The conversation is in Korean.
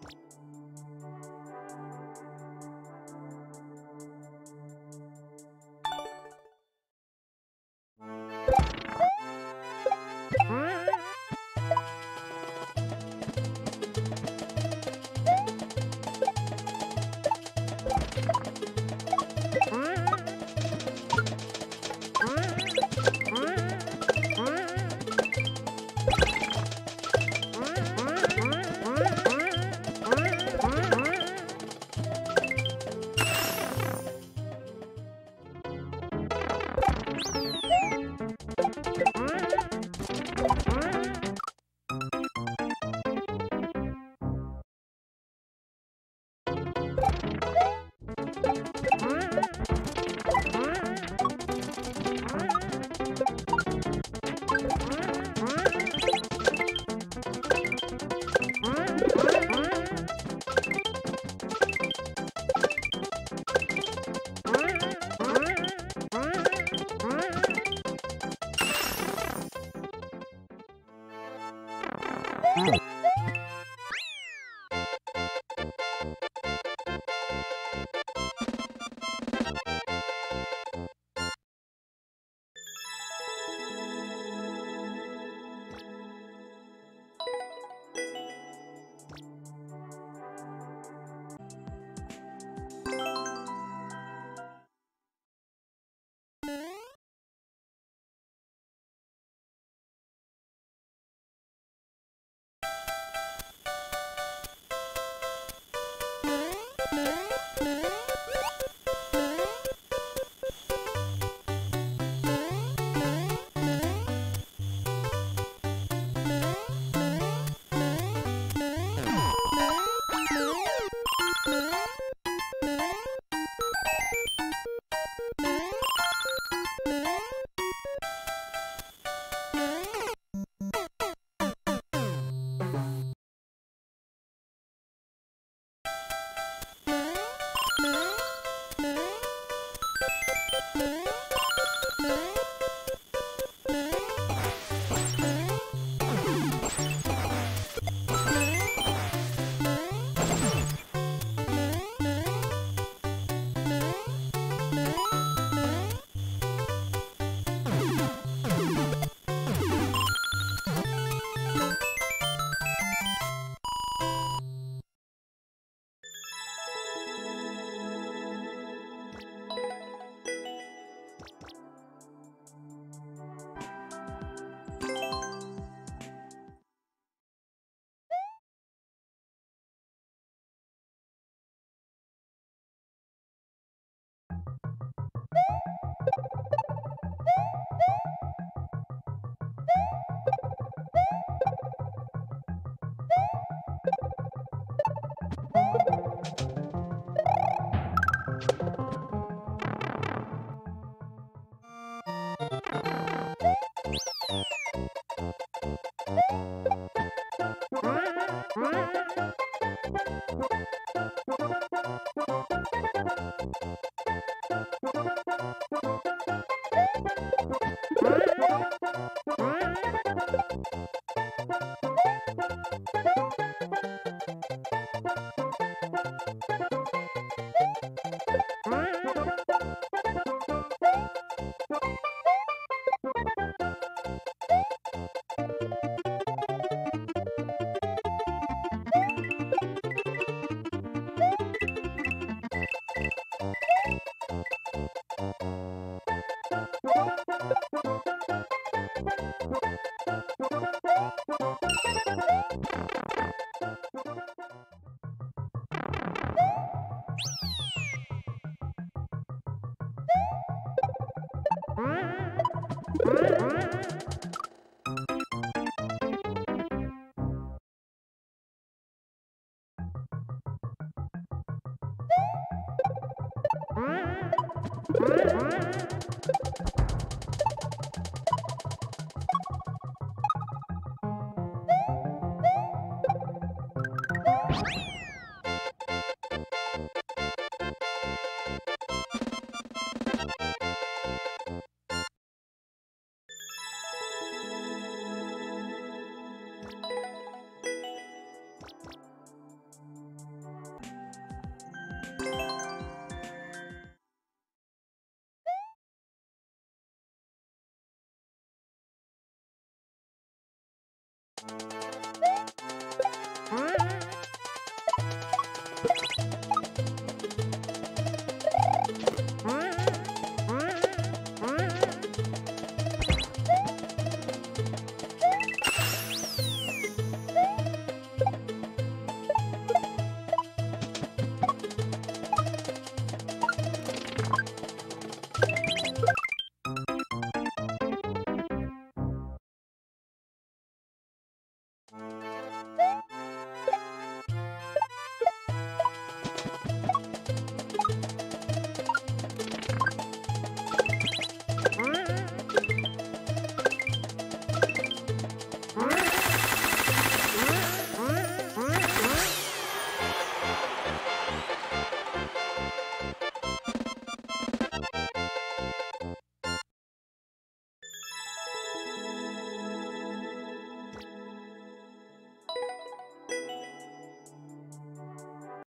you うん。Mm-hmm. Bye. Bye.